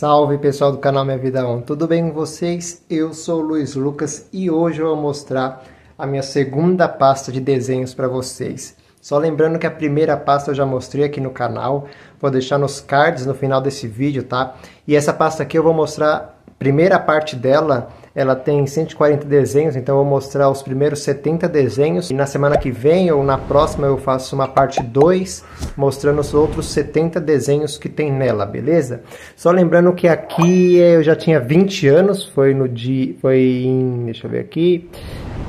Salve pessoal do canal Minha Vida On, tudo bem com vocês? Eu sou o Luiz Lucas e hoje eu vou mostrar a minha segunda pasta de desenhos para vocês. Só lembrando que a primeira pasta eu já mostrei aqui no canal, vou deixar nos cards no final desse vídeo, tá? E essa pasta aqui eu vou mostrar, primeira parte dela ela tem 140 desenhos, então eu vou mostrar os primeiros 70 desenhos. E na semana que vem ou na próxima eu faço uma parte 2, mostrando os outros 70 desenhos que tem nela, beleza? Só lembrando que aqui eu já tinha 20 anos, foi no dia, foi em, deixa eu ver aqui,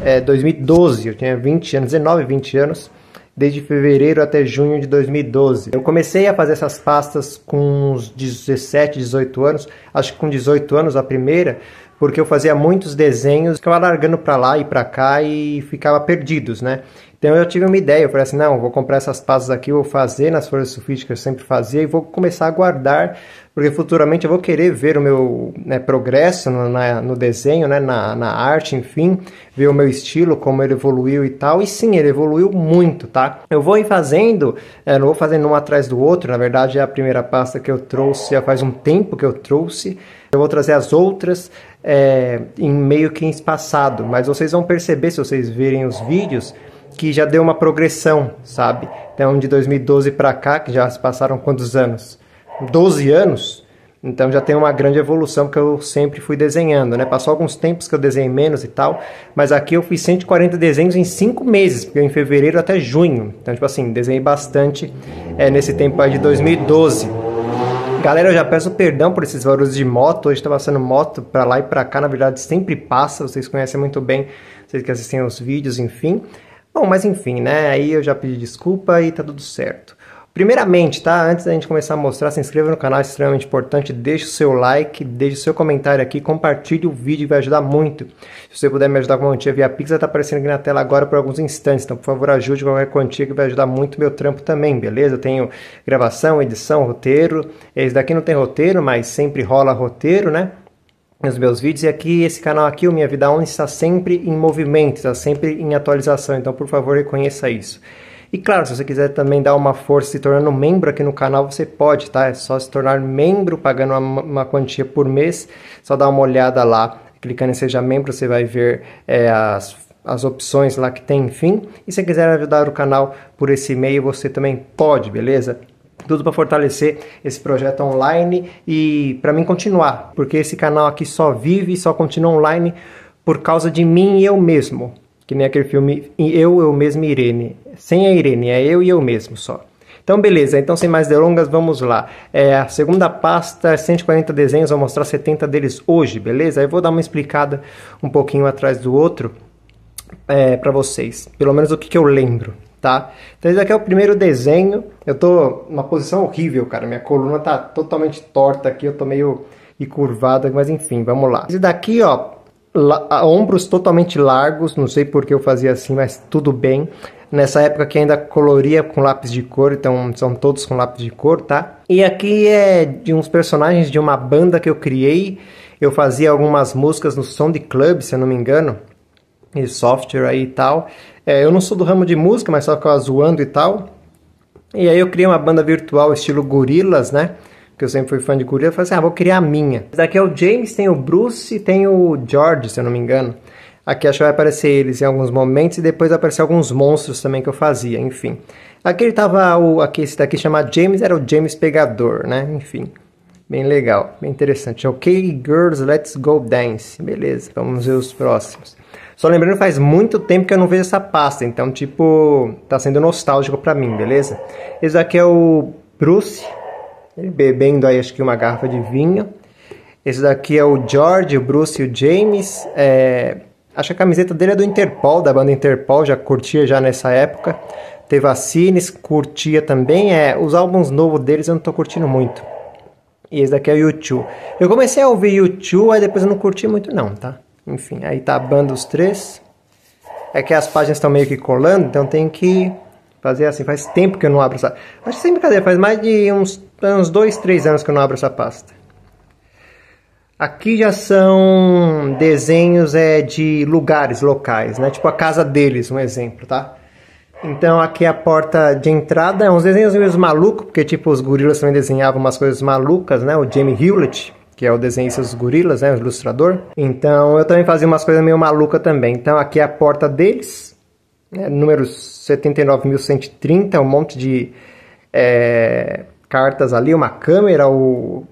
é, 2012, eu tinha 20 anos, 19, 20 anos desde fevereiro até junho de 2012. Eu comecei a fazer essas pastas com uns 17, 18 anos, acho que com 18 anos a primeira, porque eu fazia muitos desenhos, ficava largando para lá e para cá e ficava perdidos, né? Então eu tive uma ideia, eu falei assim, não, vou comprar essas pastas aqui, vou fazer nas folhas sulfite que eu sempre fazia e vou começar a guardar, porque futuramente eu vou querer ver o meu né, progresso no, na, no desenho, né, na, na arte, enfim, ver o meu estilo, como ele evoluiu e tal, e sim, ele evoluiu muito, tá? Eu vou fazendo, é, não vou fazendo um atrás do outro, na verdade é a primeira pasta que eu trouxe, já faz um tempo que eu trouxe, eu vou trazer as outras é, em meio que espaçado, mas vocês vão perceber se vocês verem os vídeos que já deu uma progressão, sabe? Então de 2012 para cá, que já se passaram quantos anos? 12 anos. Então já tem uma grande evolução que eu sempre fui desenhando, né? Passou alguns tempos que eu desenhei menos e tal, mas aqui eu fiz 140 desenhos em 5 meses, porque em fevereiro até junho. Então, tipo assim, desenhei bastante é, nesse tempo aí de 2012. Galera, eu já peço perdão por esses barulhos de moto. Hoje tá passando moto para lá e para cá. Na verdade, sempre passa. Vocês conhecem muito bem, vocês que assistem os vídeos, enfim. Bom, mas enfim, né? Aí eu já pedi desculpa e tá tudo certo. Primeiramente, tá? Antes da gente começar a mostrar, se inscreva no canal, é extremamente importante. Deixe o seu like, deixe o seu comentário aqui, compartilhe o vídeo, vai ajudar muito. Se você puder me ajudar com uma quantia via Pix, tá aparecendo aqui na tela agora por alguns instantes. Então, por favor, ajude com qualquer quantia que vai ajudar muito meu trampo também, beleza? Eu tenho gravação, edição, roteiro. Esse daqui não tem roteiro, mas sempre rola roteiro, né? nos meus vídeos. E aqui, esse canal aqui, o Minha Vida On, está sempre em movimento, está sempre em atualização. Então, por favor, reconheça isso. E claro, se você quiser também dar uma força se tornando membro aqui no canal, você pode, tá? É só se tornar membro pagando uma, uma quantia por mês. Só dá uma olhada lá, clicando em Seja Membro, você vai ver é, as, as opções lá que tem, enfim. E se quiser ajudar o canal por esse e-mail, você também pode, beleza? tudo para fortalecer esse projeto online e para mim continuar, porque esse canal aqui só vive e só continua online por causa de mim e eu mesmo. Que nem aquele filme Eu, Eu Mesmo e Irene. Sem a Irene, é eu e eu mesmo só. Então, beleza. Então, sem mais delongas, vamos lá. É, a segunda pasta, 140 desenhos, vou mostrar 70 deles hoje, beleza? Aí vou dar uma explicada um pouquinho atrás do outro é, para vocês. Pelo menos o que, que eu lembro, tá? Então esse aqui é o primeiro desenho. Eu tô numa posição horrível, cara. Minha coluna tá totalmente torta aqui, eu tô meio curvada, mas enfim, vamos lá. Esse daqui, ó, ombros totalmente largos, não sei porque eu fazia assim, mas tudo bem. Nessa época que ainda coloria com lápis de cor, então são todos com lápis de cor, tá? E aqui é de uns personagens de uma banda que eu criei. Eu fazia algumas músicas no Sound Club, se eu não me engano, e software aí e tal. É, eu não sou do ramo de música, mas só ficava zoando e tal. E aí eu criei uma banda virtual estilo Gorilas, né? Que eu sempre fui fã de Gorilas. Eu falei assim, ah, vou criar a minha. Daqui é o James, tem o Bruce e tem o George, se eu não me engano. Aqui acho que vai aparecer eles em alguns momentos e depois aparecer alguns monstros também que eu fazia, enfim. Aqui ele tava, o, aqui esse daqui chamado James, era o James Pegador, né? Enfim, bem legal, bem interessante. Ok, girls, let's go dance. Beleza, vamos ver os próximos. Só lembrando, faz muito tempo que eu não vejo essa pasta, então, tipo, tá sendo nostálgico pra mim, beleza? Esse aqui é o Bruce, ele bebendo aí, acho que uma garrafa de vinho. Esse daqui é o George, o Bruce e o James. É... Acho que a camiseta dele é do Interpol, da banda Interpol, já curtia já nessa época. Teve a Cines, curtia também. É, os álbuns novos deles eu não tô curtindo muito. E esse daqui é o YouTube. Eu comecei a ouvir YouTube, aí depois eu não curti muito não, tá? Enfim, aí tá a banda os três. É que as páginas estão meio que colando, então tem que fazer assim. Faz tempo que eu não abro essa... Acho que sem brincadeira, faz mais de uns, uns dois, três anos que eu não abro essa pasta. Aqui já são desenhos é, de lugares locais, né? Tipo a casa deles, um exemplo, tá? Então aqui a porta de entrada, é uns desenhos meio malucos, porque tipo os gorilas também desenhavam umas coisas malucas, né? O Jamie Hewlett, que é o desenhista dos gorilas, né, o ilustrador. Então eu também fazia umas coisas meio maluca também. Então aqui é a porta deles, né, número 79.130, um monte de é, cartas ali, uma câmera, o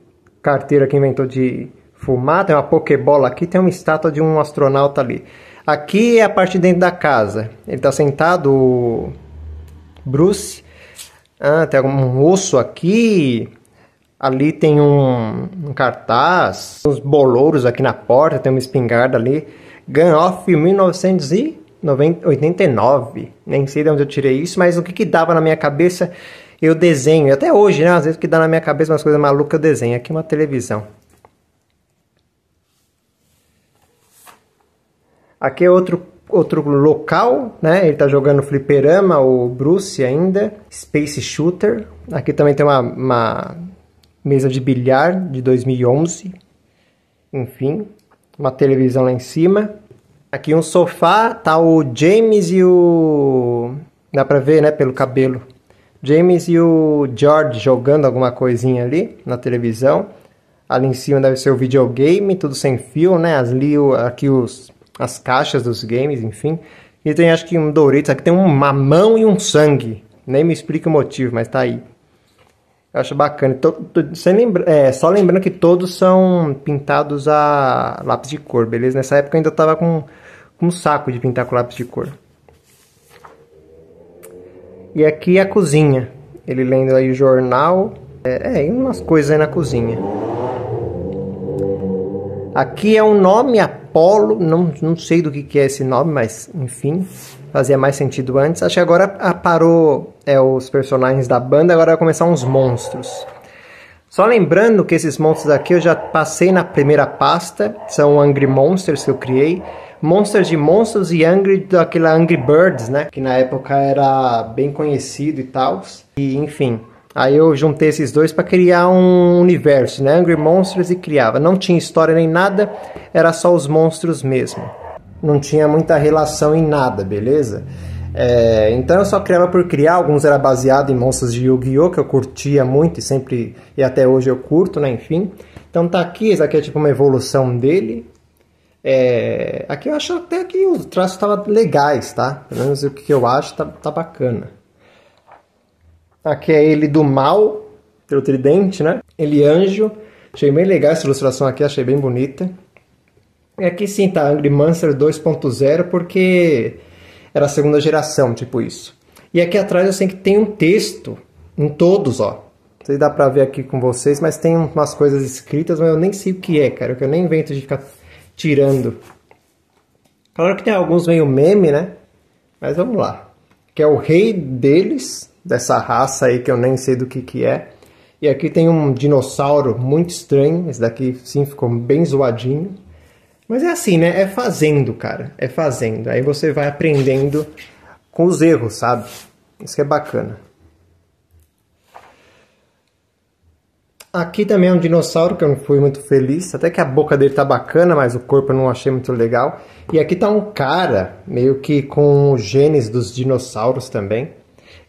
carteiro que inventou de fumar, tem uma pokebola aqui, tem uma estátua de um astronauta ali. Aqui é a parte de dentro da casa. Ele está sentado, o Bruce. Ah, tem um osso aqui. Ali tem um, um cartaz, uns bolouros aqui na porta, tem uma espingarda ali. Gun Off 1989. Nem sei de onde eu tirei isso, mas o que, que dava na minha cabeça eu desenho. Até hoje, né? Às vezes que dá na minha cabeça umas coisas malucas eu desenho. Aqui uma televisão. Aqui é outro, outro local, né? Ele tá jogando fliperama, o Bruce ainda. Space Shooter. Aqui também tem uma, uma mesa de bilhar de 2011. Enfim, uma televisão lá em cima. Aqui um sofá, tá o James e o... Dá pra ver, né, pelo cabelo. James e o George jogando alguma coisinha ali na televisão. Ali em cima deve ser o videogame, tudo sem fio, né? Ali, aqui os as caixas dos games, enfim. E tem acho que um Doritos, aqui tem uma mão e um sangue. Nem me explica o motivo, mas tá aí. Eu acho bacana. Tô, tô, lembra, é, só lembrando que todos são pintados a lápis de cor, beleza? Nessa época eu ainda tava com, com um saco de pintar com lápis de cor. E aqui é a cozinha. Ele lendo aí o jornal. É, é umas coisas aí na cozinha. Aqui é um nome Apolo, não, não sei do que, que é esse nome, mas enfim, fazia mais sentido antes. Acho que agora parou é, os personagens da banda, agora vai começar uns monstros. Só lembrando que esses monstros aqui eu já passei na primeira pasta, são Angry Monsters que eu criei. Monsters de Monstros e Angry daquela Angry Birds, né? Que na época era bem conhecido e tal. E enfim, Aí eu juntei esses dois para criar um universo, né? Angry Monsters e criava. Não tinha história nem nada, era só os monstros mesmo. Não tinha muita relação em nada, beleza? É, então eu só criava por criar, alguns era baseado em monstros de Yu-Gi-Oh! que eu curtia muito e sempre, e até hoje eu curto, né? Enfim. Então tá aqui, esse aqui é tipo uma evolução dele. É, aqui eu acho até que os traços estavam legais, tá? Pelo menos o que eu acho tá, tá bacana. Aqui é ele do mal, pelo tridente, né? Ele anjo. Achei bem legal essa ilustração aqui, achei bem bonita. E aqui sim tá Angry Monster 2.0 porque era a segunda geração, tipo isso. E aqui atrás eu sei que tem um texto em todos, ó. Não sei se dá pra ver aqui com vocês, mas tem umas coisas escritas, mas eu nem sei o que é, cara. Que eu nem invento de ficar tirando. Claro que tem alguns meio meme, né? Mas vamos lá. Que é o rei deles, dessa raça aí que eu nem sei do que que é. E aqui tem um dinossauro muito estranho, esse daqui sim ficou bem zoadinho. Mas é assim, né? É fazendo, cara. É fazendo. Aí você vai aprendendo com os erros, sabe? Isso que é bacana. Aqui também é um dinossauro que eu não fui muito feliz. Até que a boca dele tá bacana, mas o corpo eu não achei muito legal. E aqui tá um cara, meio que com os genes dos dinossauros também.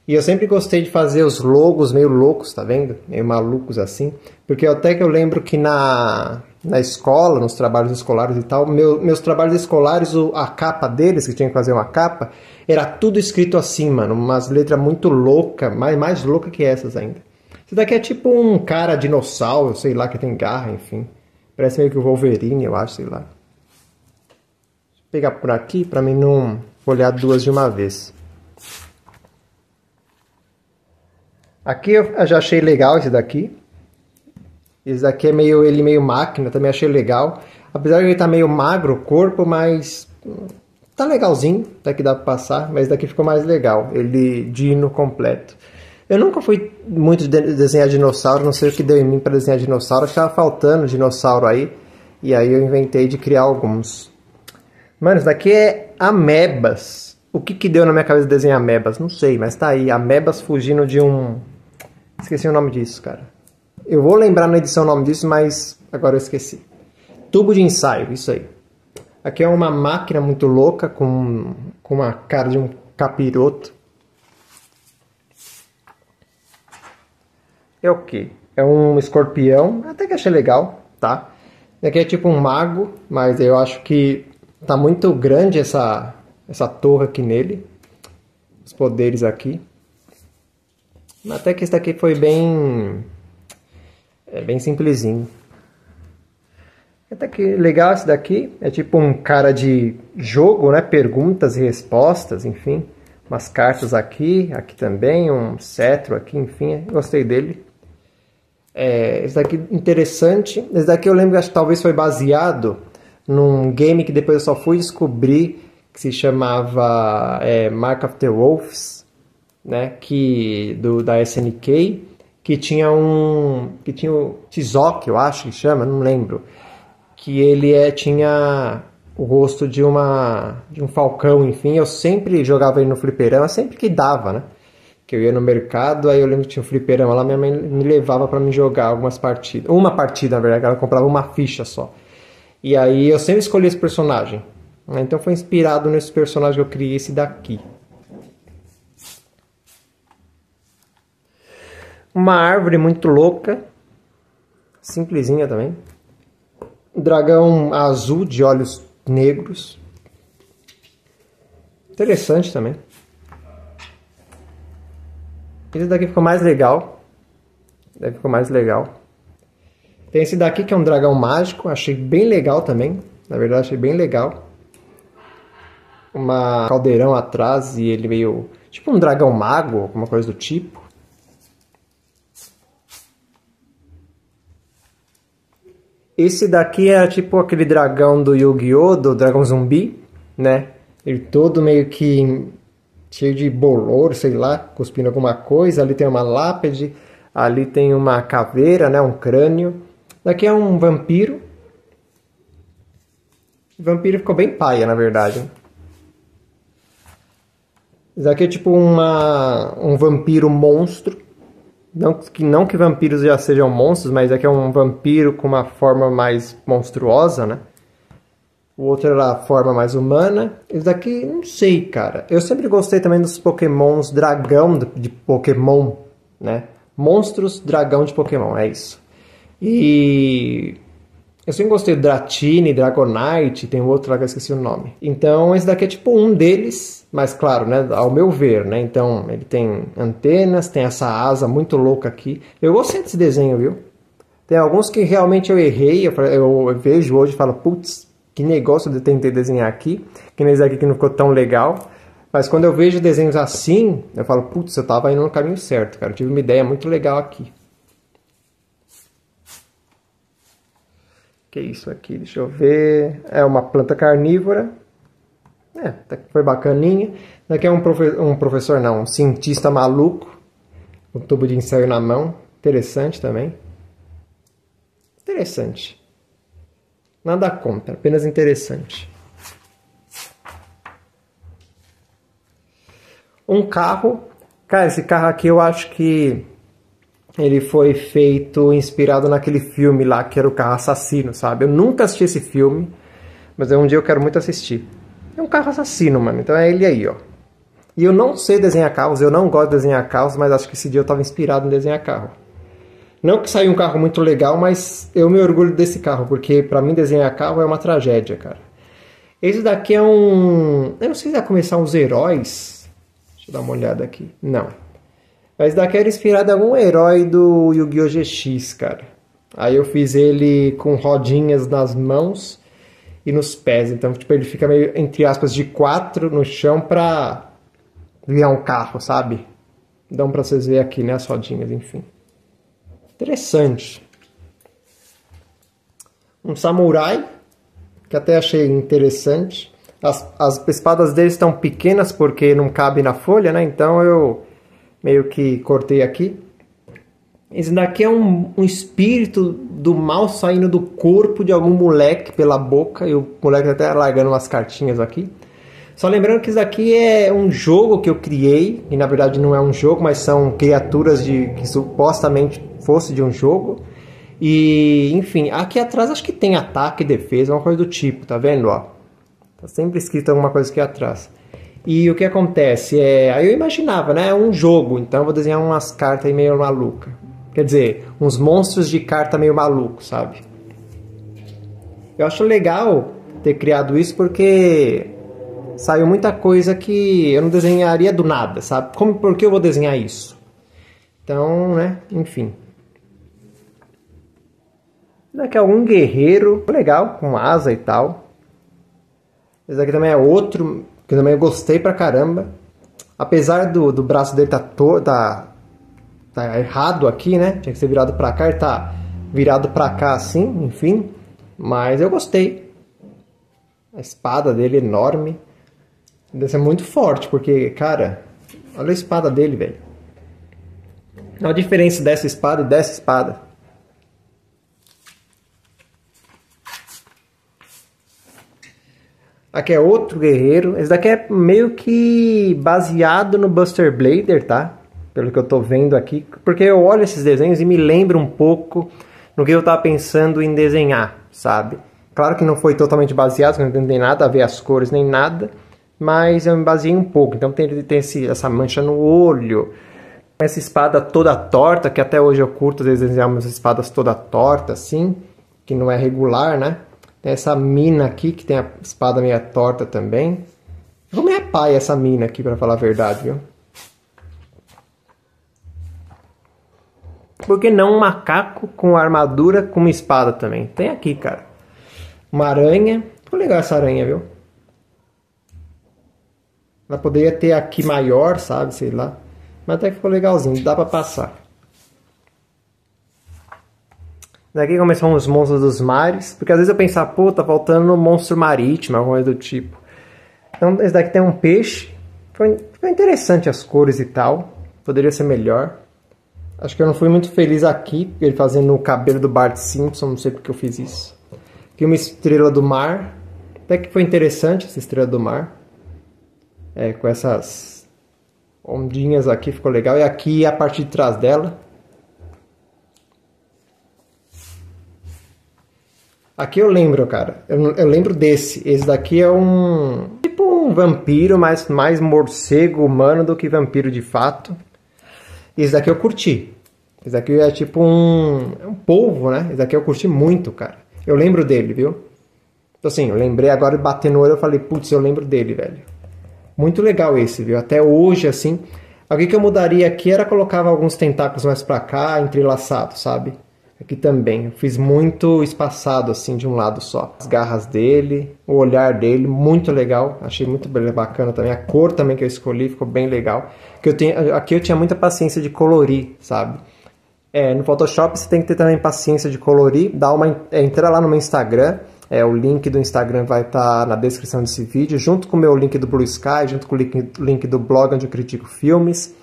E eu sempre gostei de fazer os logos meio loucos, tá vendo? Meio malucos assim. Porque até que eu lembro que na, na escola, nos trabalhos escolares e tal, meu, meus trabalhos escolares, a capa deles, que tinha que fazer uma capa, era tudo escrito assim, mano. Umas letras muito loucas, mais, mais louca que essas ainda. Isso daqui é tipo um cara dinossauro, sei lá, que tem garra, enfim. Parece meio que o Wolverine, eu acho, sei lá. Vou pegar por aqui pra mim não olhar duas de uma vez. Aqui eu já achei legal esse daqui. Esse daqui é meio ele meio máquina, também achei legal. Apesar de ele estar tá meio magro o corpo, mas tá legalzinho, até que dá para passar, mas daqui ficou mais legal, ele dino completo. Eu nunca fui muito de desenhar dinossauro, não sei o que deu em mim para desenhar dinossauro, estava faltando dinossauro aí, e aí eu inventei de criar alguns. Mano, isso daqui é amebas. O que que deu na minha cabeça de desenhar amebas? Não sei, mas tá aí, amebas fugindo de um Esqueci o nome disso, cara. Eu vou lembrar na edição o nome disso, mas agora eu esqueci. Tubo de ensaio, isso aí. Aqui é uma máquina muito louca com, com uma cara de um capiroto. É o que? É um escorpião, até que achei legal. tá? Aqui é tipo um mago, mas eu acho que tá muito grande essa, essa torre aqui nele. Os poderes aqui. Até que esse daqui foi bem... É bem simplesinho. Até que legal esse daqui. É tipo um cara de jogo, né? Perguntas e respostas, enfim. Umas cartas aqui, aqui também, um cetro aqui, enfim. Gostei dele. É, esse daqui interessante. Esse daqui eu lembro que talvez foi baseado num game que depois eu só fui descobrir que se chamava é, Mark of the Wolves, né? Que do da SNK, que tinha um que tinha o Tizok, eu acho que chama, não lembro, que ele é tinha o rosto de uma de um falcão, enfim, eu sempre jogava ele no fliperama, sempre que dava, né? Que eu ia no mercado, aí eu lembro que tinha um fliperama lá, minha mãe me levava para me jogar algumas partidas. Uma partida, na verdade, ela comprava uma ficha só. E aí eu sempre escolhi esse personagem. Né? Então foi inspirado nesse personagem que eu criei, esse daqui. Uma árvore muito louca. Simplesinha também. dragão azul de olhos negros. Interessante também. Esse daqui ficou mais legal. Daqui ficou mais legal. Tem esse daqui que é um dragão mágico, achei bem legal também. Na verdade, achei bem legal. Uma caldeirão atrás e ele meio tipo um dragão mago, alguma coisa do tipo. Esse daqui é tipo aquele dragão do Yu-Gi-Oh! do dragão zumbi, né? Ele todo meio que cheio de bolor, sei lá, cuspindo alguma coisa. Ali tem uma lápide, ali tem uma caveira, né, um crânio. Daqui é um vampiro. O vampiro ficou bem paia, na verdade. Isso daqui é tipo uma, um vampiro monstro. Não que, não que vampiros já sejam monstros, mas aqui é um vampiro com uma forma mais monstruosa, né? O outro era a forma mais humana. Esse daqui, não sei, cara. Eu sempre gostei também dos pokémons dragão de Pokémon, né? Monstros dragão de Pokémon, é isso. E eu sempre gostei do Dratini, Dragonite, tem outro lá que eu esqueci o nome. Então esse daqui é tipo um deles, mas claro, né, ao meu ver, né? Então ele tem antenas, tem essa asa muito louca aqui. Eu gostei desse desenho, viu? Tem alguns que realmente eu errei, eu, eu vejo hoje e falo, putz, que negócio de tentei desenhar aqui, que nem esse aqui que não ficou tão legal. Mas quando eu vejo desenhos assim, eu falo, putz, eu tava indo no caminho certo, cara. Eu tive uma ideia muito legal aqui. Que isso aqui? Deixa eu ver. É uma planta carnívora. É, foi bacaninha. Daqui é um, profe um professor, não, um cientista maluco. Um tubo de ensaio na mão. Interessante também. Interessante. Nada contra, apenas interessante. Um carro, cara, esse carro aqui eu acho que ele foi feito inspirado naquele filme lá que era o carro assassino, sabe? Eu nunca assisti esse filme, mas um dia eu quero muito assistir. É um carro assassino, mano. Então é ele aí, ó. E eu não sei desenhar carros, eu não gosto de desenhar carros, mas acho que esse dia eu estava inspirado em desenhar carro. Não que saiu um carro muito legal, mas eu me orgulho desse carro, porque para mim desenhar carro é uma tragédia, cara. Esse daqui é um. Eu não sei se vai começar uns heróis. Deixa eu dar uma olhada aqui. Não. Mas daqui era inspirado em algum herói do Yu-Gi-Oh! GX, cara. Aí eu fiz ele com rodinhas nas mãos e nos pés. Então, tipo, ele fica meio, entre aspas, de quatro no chão pra guiar um carro, sabe? Dão pra vocês verem aqui, né? As rodinhas, enfim. Interessante. Um samurai, que até achei interessante. As, as espadas dele estão pequenas porque não cabe na folha, né? Então eu meio que cortei aqui. Esse daqui é um, um espírito do mal saindo do corpo de algum moleque pela boca. E o moleque tá até largando umas cartinhas aqui. Só lembrando que isso aqui é um jogo que eu criei, e na verdade não é um jogo, mas são criaturas de que supostamente fosse de um jogo. E, enfim, aqui atrás acho que tem ataque defesa, uma coisa do tipo, tá vendo, ó? Tá sempre escrito alguma coisa aqui atrás. E o que acontece é, aí eu imaginava, né, um jogo, então vou desenhar umas cartas meio maluca. Quer dizer, uns monstros de carta meio maluco, sabe? Eu acho legal ter criado isso porque saiu muita coisa que eu não desenharia do nada, sabe? Como, por que eu vou desenhar isso? Então, né, enfim. Daqui é algum guerreiro legal, com asa e tal. Esse aqui também é outro que também eu gostei pra caramba. Apesar do, do braço dele tá, tá, tá errado aqui, né? Tinha que ser virado pra cá, ele tá virado pra cá assim, enfim. Mas eu gostei. A espada dele é enorme. Deve ser muito forte, porque, cara, olha a espada dele, velho. Olha a diferença dessa espada e dessa espada. Aqui é outro guerreiro. Esse daqui é meio que baseado no Buster Blader, tá? Pelo que eu tô vendo aqui. Porque eu olho esses desenhos e me lembro um pouco no que eu tava pensando em desenhar, sabe? Claro que não foi totalmente baseado, não tem nada a ver as cores nem nada mas eu me baseei um pouco. Então tem, tem esse, essa mancha no olho, essa espada toda torta, que até hoje eu curto desenhar umas espadas toda torta, assim, que não é regular, né? Tem essa mina aqui, que tem a espada meia torta também. Como é pai essa mina aqui, para falar a verdade, viu? Por que não um macaco com armadura com uma espada também? Tem aqui, cara. Uma aranha. Ficou legal essa aranha, viu? Ela poderia ter aqui maior, sabe? Sei lá. Mas até que ficou legalzinho, dá pra passar. Daqui começam os monstros dos mares. Porque às vezes eu pensava, pô, tá faltando um monstro marítimo, alguma coisa do tipo. Então esse daqui tem um peixe. Foi, foi interessante as cores e tal. Poderia ser melhor. Acho que eu não fui muito feliz aqui, ele fazendo o cabelo do Bart Simpson, não sei porque eu fiz isso. Aqui uma estrela do mar. Até que foi interessante essa estrela do mar é, com essas ondinhas aqui, ficou legal. E aqui a parte de trás dela. Aqui eu lembro, cara. Eu, eu lembro desse. Esse daqui é um... Tipo um vampiro, mas mais morcego humano do que vampiro de fato. Esse daqui eu curti. Esse daqui é tipo um, é um polvo, né? Esse daqui eu curti muito, cara. Eu lembro dele, viu? Então assim, eu lembrei agora de bater no olho, eu falei, putz, eu lembro dele, velho. Muito legal esse, viu? Até hoje, assim. O que eu mudaria aqui era colocava alguns tentáculos mais para cá, entrelaçados, sabe? Aqui também. Eu fiz muito espaçado, assim, de um lado só. As garras dele, o olhar dele, muito legal. Achei muito bacana também. A cor também que eu escolhi ficou bem legal. Que eu tenho, aqui eu tinha muita paciência de colorir, sabe? É, no Photoshop você tem que ter também paciência de colorir. Dá uma, é, entra lá no meu Instagram é, o link do Instagram vai estar tá na descrição desse vídeo, junto com o meu link do Blue Sky, junto com o link, link do blog onde eu critico filmes,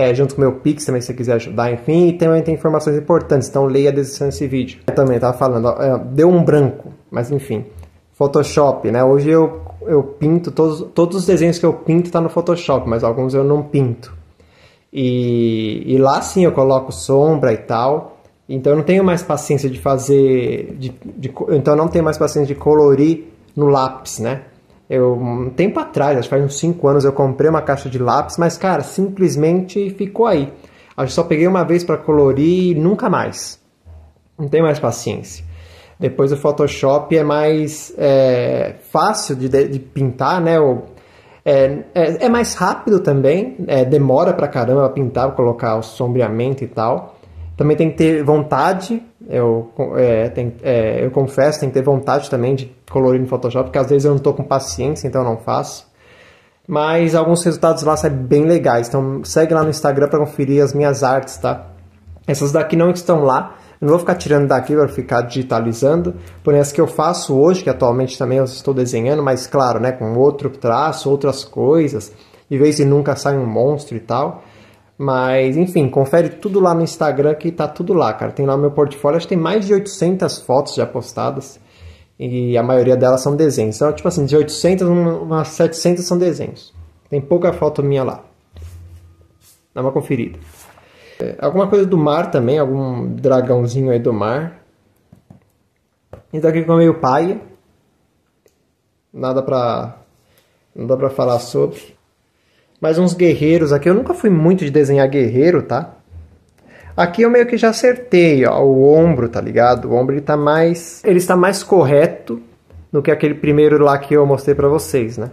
é, junto com o meu Pix também se você quiser ajudar, enfim, e também tem informações importantes, então leia a descrição desse vídeo. Eu também estava falando, ó, deu um branco, mas enfim, Photoshop, né? Hoje eu, eu pinto, todos, todos os desenhos que eu pinto tá no Photoshop, mas alguns eu não pinto. E, e lá sim eu coloco sombra e tal, então eu não tenho mais paciência de fazer. De, de, então eu não tenho mais paciência de colorir no lápis, né? Eu, um tempo atrás, acho que faz uns 5 anos, eu comprei uma caixa de lápis, mas cara, simplesmente ficou aí. Acho que só peguei uma vez para colorir e nunca mais. Não tenho mais paciência. Depois o Photoshop é mais é, fácil de, de, pintar, né? O, é, é, é, mais rápido também, é, demora pra caramba pintar, colocar o sombreamento e tal. Também tem que ter vontade, eu, é, tem, é, eu confesso, tem que ter vontade também de colorir no Photoshop, porque às vezes eu não estou com paciência, então eu não faço. Mas alguns resultados lá saem bem legais, então segue lá no Instagram para conferir as minhas artes, tá? Essas daqui não estão lá, eu não vou ficar tirando daqui para ficar digitalizando, porém as que eu faço hoje, que atualmente também eu estou desenhando, mas claro, né, com outro traço, outras coisas, de vez em nunca sai um monstro e tal. Mas, enfim, confere tudo lá no Instagram que tá tudo lá, cara. Tem lá meu portfólio, acho que tem mais de 800 fotos já postadas. E a maioria delas são desenhos. Então, tipo assim, de 800, umas 700 são desenhos. Tem pouca foto minha lá. Dá uma conferida. É, alguma coisa do mar também, algum dragãozinho aí do mar. Esse daqui ficou meio paia. Nada pra... Dá pra falar sobre. Mais uns guerreiros aqui. Eu nunca fui muito de desenhar guerreiro, tá? Aqui eu meio que já acertei, ó, o ombro, tá ligado? O ombro ele tá mais, ele está mais correto do que aquele primeiro lá que eu mostrei para vocês, né?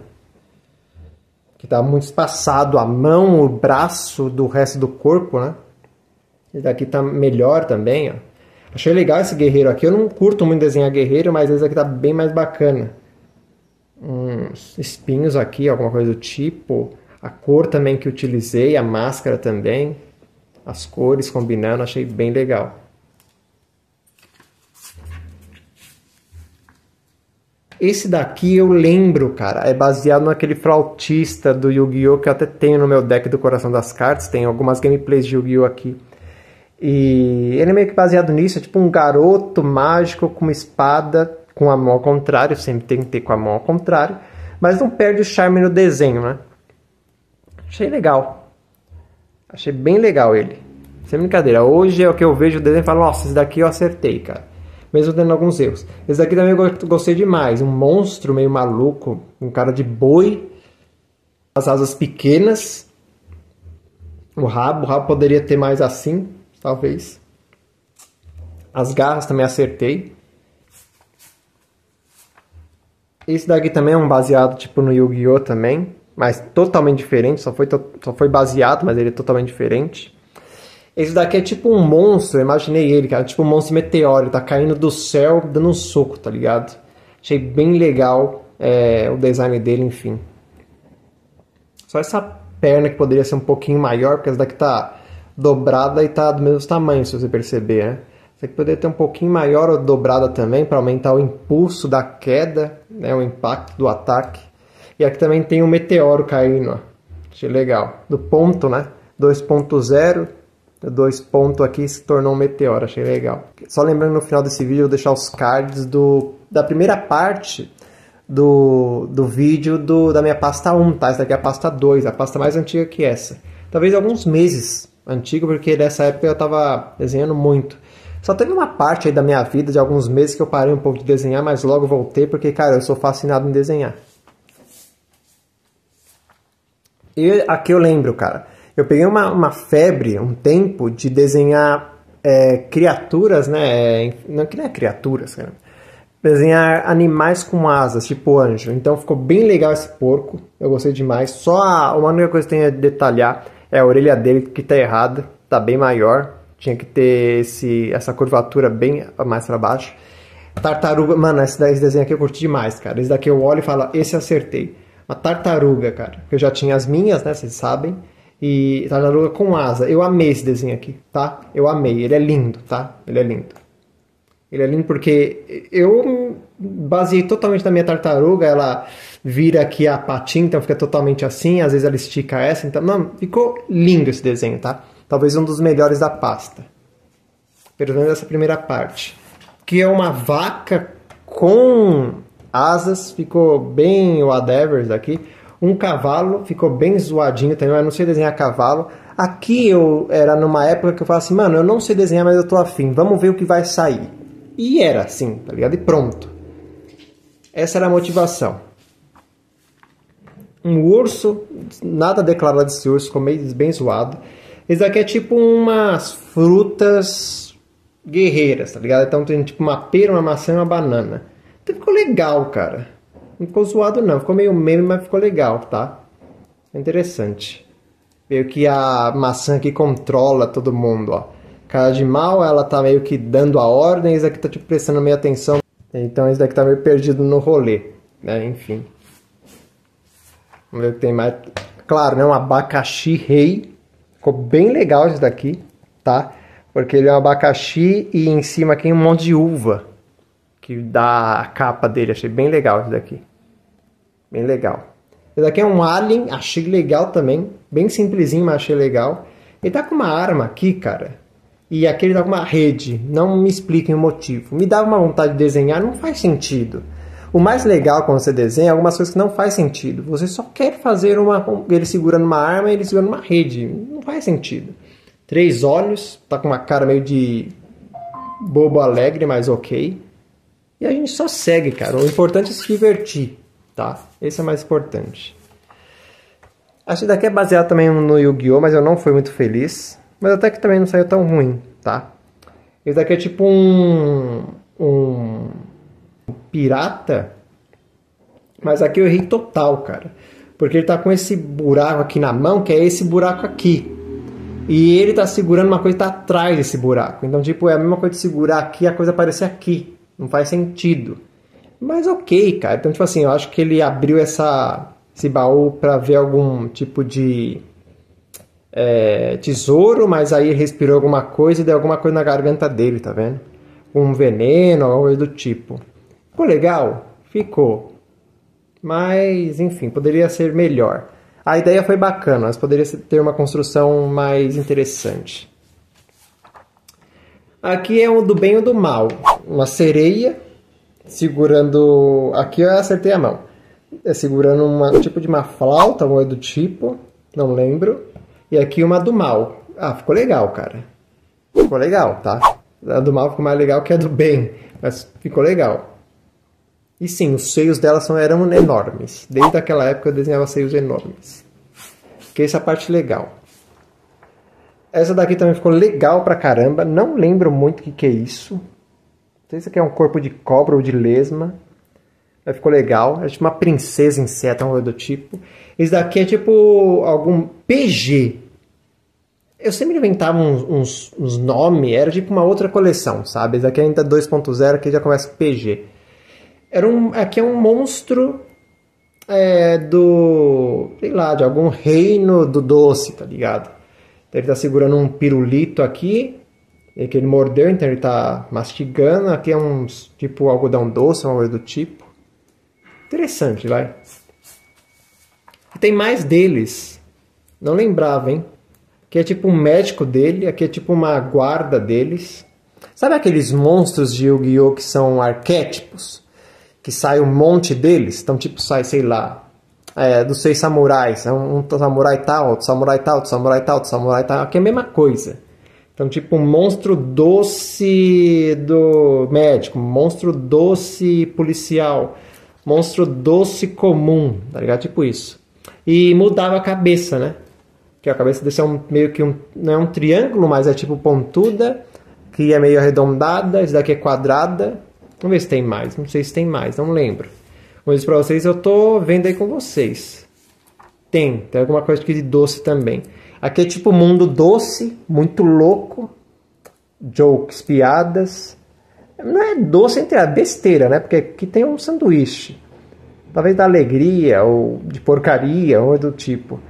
Que tá muito espaçado a mão, o braço do resto do corpo, né? Esse daqui tá melhor também, ó. Achei legal esse guerreiro aqui. Eu não curto muito desenhar guerreiro, mas esse aqui tá bem mais bacana. Uns espinhos aqui, alguma coisa do tipo. A cor também que utilizei, a máscara também. As cores combinando, achei bem legal. Esse daqui eu lembro, cara, é baseado naquele flautista do Yu-Gi-Oh! que eu até tenho no meu deck do Coração das Cartas. Tem algumas gameplays de Yu-Gi-Oh! aqui. E ele é meio que baseado nisso, é tipo um garoto mágico com uma espada com a mão ao contrário, sempre tem que ter com a mão ao contrário, mas não perde o charme no desenho, né? Achei legal. Achei bem legal ele. Sem brincadeira. Hoje é o que eu vejo o desenho e falo, nossa, esse daqui eu acertei, cara. Mesmo tendo alguns erros. Esse daqui também eu gostei demais. Um monstro meio maluco, um cara de boi, as asas pequenas, o rabo, o rabo poderia ter mais assim, talvez. As garras também acertei. Esse daqui também é um baseado tipo no Yu-Gi-Oh! também, mas totalmente diferente, só foi, só foi baseado, mas ele é totalmente diferente. Esse daqui é tipo um monstro, eu imaginei ele, cara, tipo um monstro meteoro, tá caindo do céu dando um soco, tá ligado? Achei bem legal é, o design dele, enfim. Só essa perna que poderia ser um pouquinho maior, porque essa daqui tá dobrada e tá do mesmo tamanho, se você perceber, né? Essa aqui poderia ter um pouquinho maior ou dobrada também, para aumentar o impulso da queda, né? o impacto do ataque. E aqui também tem um meteoro caindo, ó. Achei legal. Do ponto, né? 2.0, dois pontos aqui se tornou um meteoro, achei legal. Só lembrando no final desse vídeo, eu vou deixar os cards do, da primeira parte do, do vídeo do, da minha pasta 1, tá? Essa daqui é a pasta 2, a pasta mais antiga que essa. Talvez alguns meses antigo, porque nessa época eu estava desenhando muito. Só teve uma parte aí da minha vida, de alguns meses, que eu parei um pouco de desenhar, mas logo voltei, porque, cara, eu sou fascinado em desenhar. E aqui eu lembro, cara, eu peguei uma, uma febre, um tempo, de desenhar é, criaturas, né? É, não que não é criaturas, cara. Desenhar animais com asas, tipo anjo. Então ficou bem legal esse porco, eu gostei demais. Só a, uma única coisa que tenho a detalhar é a orelha dele que está errada, está bem maior. Tinha que ter esse, essa curvatura bem mais para baixo. Tartaruga, mano, esse, esse desenho aqui eu curti demais, cara. Esse daqui eu olho e falo, esse acertei. Uma tartaruga, cara. Eu já tinha as minhas, né? Vocês sabem. E tartaruga com asa. Eu amei esse desenho aqui, tá? Eu amei. Ele é lindo, tá? Ele é lindo. Ele é lindo porque eu baseei totalmente na minha tartaruga. Ela vira aqui a patinha, então fica totalmente assim, às vezes ela estica essa, então, não, ficou lindo esse desenho, tá? Talvez um dos melhores da pasta. Pelo menos essa primeira parte. Que é uma vaca com asas, ficou bem whatever daqui. Um cavalo, ficou bem zoadinho também, eu não sei desenhar cavalo. Aqui eu era numa época que eu falava assim, mano, eu não sei desenhar, mas eu tô afim, vamos ver o que vai sair. E era assim, tá ligado? E pronto. Essa era a motivação um urso, nada declarado desse urso, ficou meio bem zoado. Esse daqui é tipo umas frutas guerreiras, tá ligado? Então tem tipo uma pera, uma maçã e uma banana. Ficou legal, cara. Não ficou zoado não, ficou meio meme, mas ficou legal, tá? É interessante. Meio que a maçã aqui controla todo mundo, ó. Cara de mal, ela tá meio que dando a ordem, esse daqui tá tipo prestando meio atenção. Então esse daqui tá meio perdido no rolê, né? Enfim. Vamos ver o que tem mais. Claro, né? Um abacaxi rei. Ficou bem legal esse daqui, tá? Porque ele é um abacaxi e em cima aqui um monte de uva. Que dá a capa dele. Achei bem legal esse daqui. Bem legal. Esse daqui é um alien. Achei legal também. Bem simplesinho, mas achei legal. Ele tá com uma arma aqui, cara. E aqui ele tá com uma rede. Não me expliquem o motivo. Me dá uma vontade de desenhar, não faz sentido. O mais legal quando você desenha é algumas coisas que não faz sentido. Você só quer fazer uma. Ele segurando uma arma e ele segurando uma rede. Não faz sentido. Três olhos, tá com uma cara meio de bobo alegre, mas ok. E a gente só segue, cara. O importante é se divertir, tá? Esse é mais importante. Acho que daqui é baseado também no Yu-Gi-Oh!, mas eu não fui muito feliz. Mas até que também não saiu tão ruim, tá? Esse daqui é tipo um... Um... Pirata. Mas aqui eu errei total, cara. Porque ele tá com esse buraco aqui na mão, que é esse buraco aqui. E ele tá segurando uma coisa que tá atrás desse buraco. Então, tipo, é a mesma coisa de segurar aqui a coisa aparecer aqui. Não faz sentido. Mas ok, cara. Então, tipo assim, eu acho que ele abriu essa, esse baú para ver algum tipo de é, tesouro, mas aí respirou alguma coisa e deu alguma coisa na garganta dele, tá vendo? Um veneno, alguma coisa do tipo. Ficou legal? Ficou. Mas, enfim, poderia ser melhor. A ideia foi bacana, mas poderia ter uma construção mais interessante. Aqui é um do bem ou do mal. Uma sereia segurando. Aqui eu acertei a mão. É segurando um tipo de uma flauta, ou do tipo, não lembro. E aqui uma do mal. Ah, ficou legal, cara. Ficou legal, tá? A do mal ficou mais legal que a do bem, mas ficou legal. E sim, os seios dela são, eram enormes. Desde aquela época eu desenhava seios enormes. Que essa parte legal. Essa daqui também ficou legal pra caramba. Não lembro muito o que, que é isso. Não sei se aqui é um corpo de cobra ou de lesma. Mas ficou legal. É tipo uma princesa inseta, um do tipo. Esse daqui é tipo algum PG. Eu sempre inventava uns, uns, uns nomes, era tipo uma outra coleção, sabe? Esse daqui é ainda 2.0, aqui já começa com PG. Era um, aqui é um monstro é, do. sei lá, de algum reino do doce, tá ligado? Então ele tá segurando um pirulito aqui, que ele mordeu, então ele tá mastigando. Aqui é um tipo algodão doce, uma coisa do tipo. Interessante, vai. E tem mais deles. Não lembrava, hein? Aqui é tipo um médico dele, aqui é tipo uma guarda deles. Sabe aqueles monstros de Yu-Gi-Oh! que são arquétipos? que sai um monte deles, então tipo sai, sei lá, é, dos seis samurais, é um, um samurai tal, outro samurai tal, outro samurai tal, outro samurai tal, aqui é a mesma coisa. Então tipo um monstro doce do médico, monstro doce policial, monstro doce comum, tá ligado? Tipo isso. E mudava a cabeça, né? Que a cabeça desse é um, meio que um, não é um triângulo, mas é tipo pontuda, que é meio arredondada, esse daqui é quadrada, Vamos ver se tem mais. Não sei se tem mais, não lembro. Dizer pra vocês, eu tô vendo aí com vocês. Tem, tem alguma coisa aqui de doce também. Aqui é tipo mundo doce, muito louco. Jokes, piadas. Não é doce entre besteira, né? Porque aqui tem um sanduíche. Talvez da alegria ou de porcaria ou do tipo.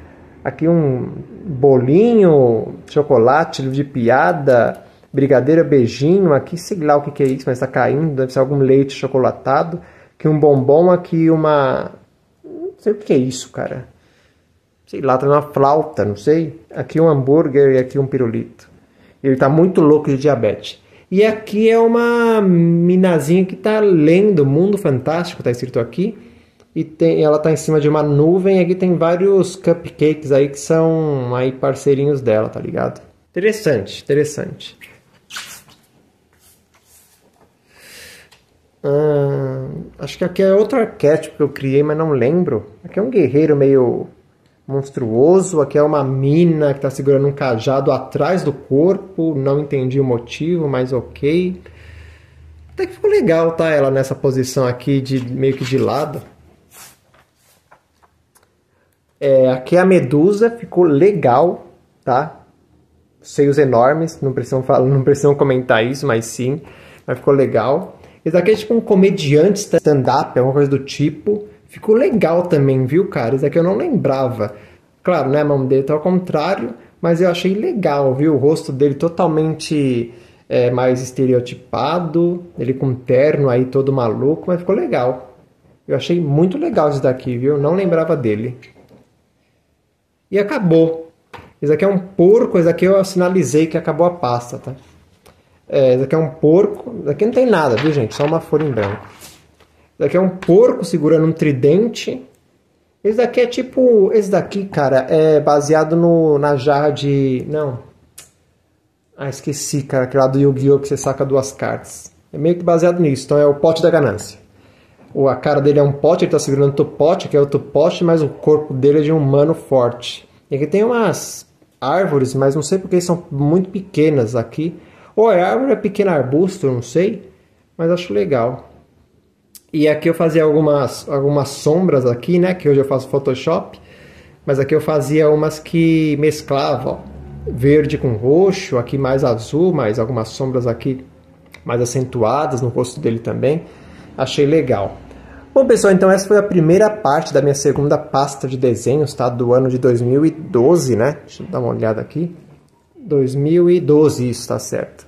Aqui um bolinho, chocolate de piada brigadeira beijinho, aqui sei lá o que, é isso, mas está caindo, deve ser algum leite chocolatado, aqui um bombom, aqui uma... não sei o que é isso, cara. Sei lá, tem uma flauta, não sei. Aqui um hambúrguer e aqui um pirulito. Ele está muito louco de diabetes. E aqui é uma minazinha que está lendo Mundo Fantástico, está escrito aqui. E tem, ela está em cima de uma nuvem e aqui tem vários cupcakes aí que são aí parceirinhos dela, tá ligado? Interessante, interessante. Acho que aqui é outro arquétipo que eu criei, mas não lembro. Aqui é um guerreiro meio monstruoso. Aqui é uma mina que está segurando um cajado atrás do corpo. Não entendi o motivo, mas ok. Até que ficou legal, tá? Ela nessa posição aqui de meio que de lado. É, aqui é a medusa ficou legal, tá? Seios enormes, não precisam, falar, não precisam comentar isso, mas sim, mas ficou legal. Esse daqui é tipo um comediante stand-up, alguma coisa do tipo. Ficou legal também, viu, cara? Esse daqui eu não lembrava. Claro, né? A mão dele tá ao contrário, mas eu achei legal, viu? O rosto dele totalmente é, mais estereotipado. Ele com terno aí todo maluco, mas ficou legal. Eu achei muito legal esse daqui, viu? Não lembrava dele. E acabou. Esse aqui é um porco, esse aqui eu sinalizei que acabou a pasta, tá? É, esse aqui é um porco. Esse aqui não tem nada, viu, gente? Só uma folha em branco. Esse aqui é um porco segurando um tridente. Esse daqui é tipo. Esse daqui, cara, é baseado no, na jarra de. Não. Ah, esqueci, cara. Aquele lá do Yu-Gi-Oh! que você saca duas cartas. É meio que baseado nisso. Então é o pote da ganância. O, a cara dele é um pote, ele tá segurando outro pote, que é outro pote, mas o corpo dele é de um humano forte. E aqui tem umas árvores, mas não sei porque são muito pequenas aqui. Ou é árvore, é pequeno arbusto, não sei, mas acho legal. E aqui eu fazia algumas, algumas sombras aqui, né, que hoje eu faço Photoshop, mas aqui eu fazia umas que mesclavam, verde com roxo, aqui mais azul, mais algumas sombras aqui mais acentuadas no rosto dele também. Achei legal. Bom, pessoal, então essa foi a primeira parte da minha segunda pasta de desenhos, tá? Do ano de 2012, né? Deixa eu dar uma olhada aqui. 2012, isso, tá certo.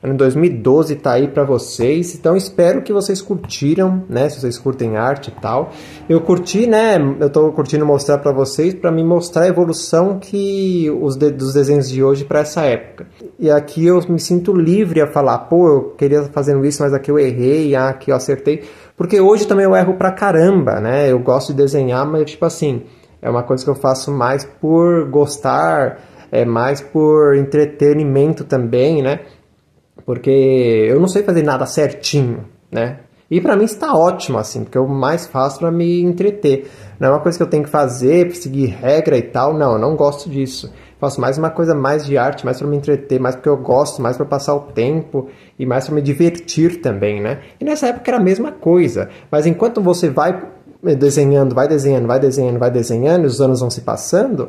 Ano 2012 tá aí para vocês, então espero que vocês curtiram, né? Se vocês curtem arte e tal. Eu curti, né? Eu tô curtindo mostrar para vocês, para me mostrar a evolução que os de, dos desenhos de hoje para essa época. E aqui eu me sinto livre a falar, pô, eu queria fazendo isso, mas aqui eu errei, ah, aqui eu acertei. Porque hoje também eu erro pra caramba, né? Eu gosto de desenhar, mas tipo assim, é uma coisa que eu faço mais por gostar, é mais por entretenimento também, né? Porque eu não sei fazer nada certinho, né? E para mim está ótimo assim, porque eu mais faço para me entreter. Não é uma coisa que eu tenho que fazer, seguir regra e tal. Não, eu não gosto disso. Faço mais uma coisa mais de arte, mais para me entreter, mais porque eu gosto, mais para passar o tempo e mais para me divertir também, né? E nessa época era a mesma coisa. Mas enquanto você vai desenhando, vai desenhando, vai desenhando, vai desenhando, e os anos vão se passando,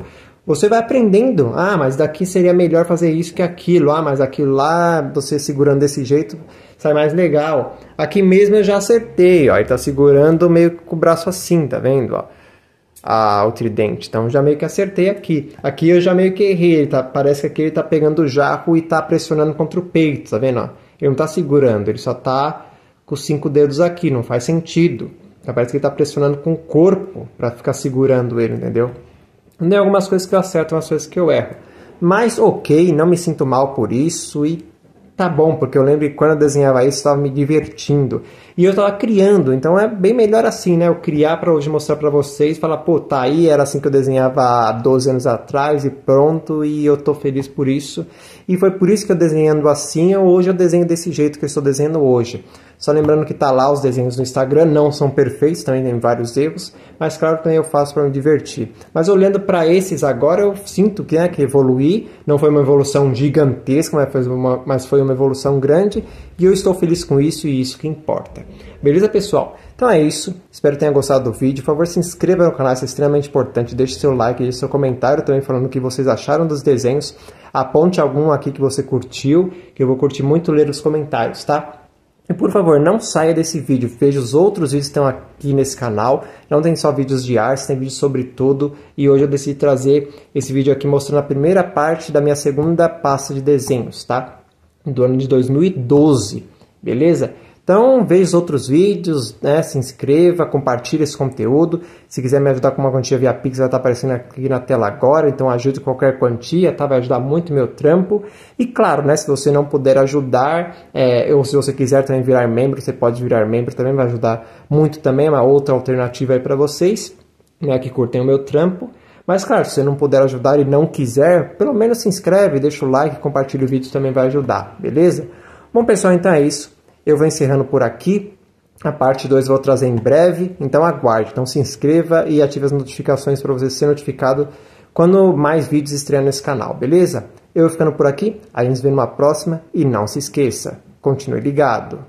você vai aprendendo. Ah, mas daqui seria melhor fazer isso que aquilo. Ah, mas aquilo lá, você segurando desse jeito, sai mais legal. Aqui mesmo eu já acertei, ó. Ele tá segurando meio com o braço assim, tá vendo, ó? Ah, o tridente. Então já meio que acertei aqui. Aqui eu já meio que errei. Tá, parece que aqui ele tá pegando o jarro e tá pressionando contra o peito, tá vendo? Ó? Ele não tá segurando, ele só tá com os cinco dedos aqui. Não faz sentido. Parece que ele tá pressionando com o corpo para ficar segurando ele, entendeu? Tem algumas coisas que eu acerto, algumas coisas que eu erro. Mas ok, não me sinto mal por isso e tá bom, porque eu lembro que quando eu desenhava isso, estava me divertindo. E eu estava criando, então é bem melhor assim, né? Eu criar para hoje mostrar para vocês, falar, pô, tá aí, era assim que eu desenhava há 12 anos atrás e pronto, e eu tô feliz por isso. E foi por isso que eu desenhando assim, hoje eu desenho desse jeito que eu estou desenhando hoje. Só lembrando que tá lá os desenhos no Instagram, não são perfeitos, também tem vários erros, mas claro também eu faço para me divertir. Mas olhando para esses agora, eu sinto que, né, que evoluí, não foi uma evolução gigantesca, mas foi, uma, mas foi uma evolução grande, e eu estou feliz com isso e isso que importa. Beleza, pessoal? Então é isso. Espero que tenha gostado do vídeo. Por favor, se inscreva no canal, isso é extremamente importante. Deixe seu like, deixe seu comentário também falando o que vocês acharam dos desenhos. Aponte algum aqui que você curtiu, que eu vou curtir muito ler os comentários, tá? E por favor, não saia desse vídeo, veja os outros vídeos que estão aqui nesse canal. Não tem só vídeos de arte, tem vídeos sobre tudo. E hoje eu decidi trazer esse vídeo aqui mostrando a primeira parte da minha segunda pasta de desenhos, tá? Do ano de 2012, beleza? Então, veja os outros vídeos, né? se inscreva, compartilhe esse conteúdo. Se quiser me ajudar com uma quantia via Pix, vai estar aparecendo aqui na tela agora. Então, ajude qualquer quantia, tá? vai ajudar muito meu trampo. E claro, né? se você não puder ajudar, é, ou se você quiser também virar membro, você pode virar membro também, vai ajudar muito também. É uma outra alternativa aí para vocês né? que curtem o meu trampo. Mas claro, se você não puder ajudar e não quiser, pelo menos se inscreve, deixa o like, compartilha o vídeo também vai ajudar, beleza? Bom pessoal, então é isso. Eu vou encerrando por aqui. A parte 2 vou trazer em breve, então aguarde. Então se inscreva e ative as notificações para você ser notificado quando mais vídeos estrear nesse canal, beleza? Eu vou ficando por aqui, a gente se vê numa próxima e não se esqueça, continue ligado.